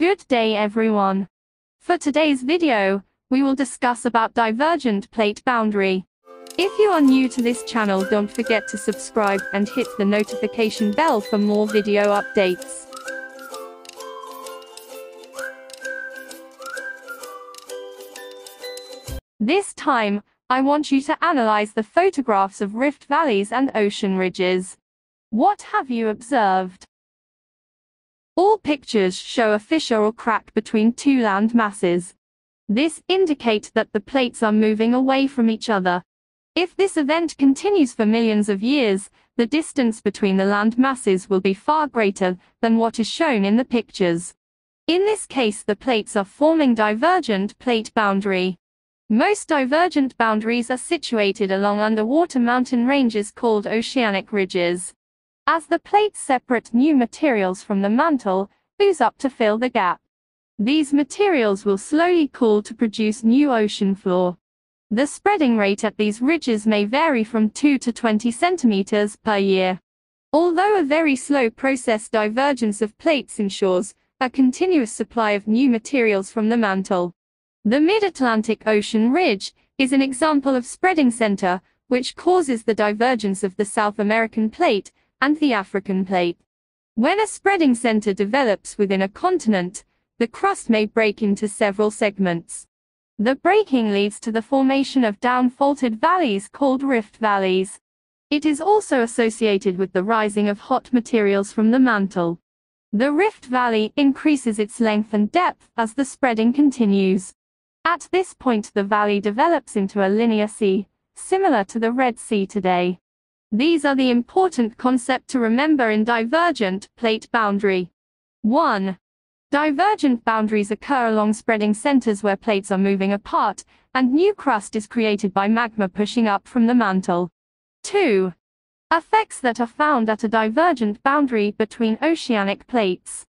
Good day everyone. For today's video, we will discuss about divergent plate boundary. If you are new to this channel don't forget to subscribe and hit the notification bell for more video updates. This time, I want you to analyze the photographs of rift valleys and ocean ridges. What have you observed? All pictures show a fissure or crack between two land masses. This indicates that the plates are moving away from each other. If this event continues for millions of years, the distance between the land masses will be far greater than what is shown in the pictures. In this case the plates are forming divergent plate boundary. Most divergent boundaries are situated along underwater mountain ranges called oceanic ridges. As the plates separate new materials from the mantle, ooze up to fill the gap. These materials will slowly cool to produce new ocean floor. The spreading rate at these ridges may vary from 2 to 20 centimeters per year. Although a very slow process divergence of plates ensures a continuous supply of new materials from the mantle. The Mid-Atlantic Ocean Ridge is an example of spreading center, which causes the divergence of the South American plate and the African plate. When a spreading center develops within a continent, the crust may break into several segments. The breaking leads to the formation of down-faulted valleys called rift valleys. It is also associated with the rising of hot materials from the mantle. The rift valley increases its length and depth as the spreading continues. At this point the valley develops into a linear sea, similar to the Red Sea today. These are the important concept to remember in divergent plate boundary. 1. Divergent boundaries occur along spreading centers where plates are moving apart, and new crust is created by magma pushing up from the mantle. 2. Effects that are found at a divergent boundary between oceanic plates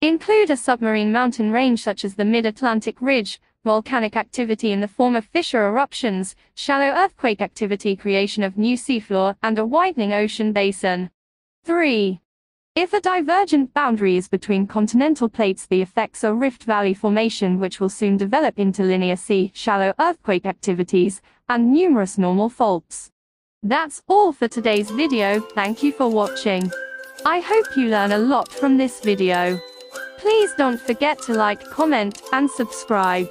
include a submarine mountain range such as the Mid-Atlantic Ridge, volcanic activity in the form of fissure eruptions, shallow earthquake activity creation of new seafloor, and a widening ocean basin. 3. If a divergent boundary is between continental plates the effects are rift valley formation which will soon develop into linear sea, shallow earthquake activities, and numerous normal faults. That's all for today's video, thank you for watching. I hope you learn a lot from this video. Please don't forget to like, comment, and subscribe.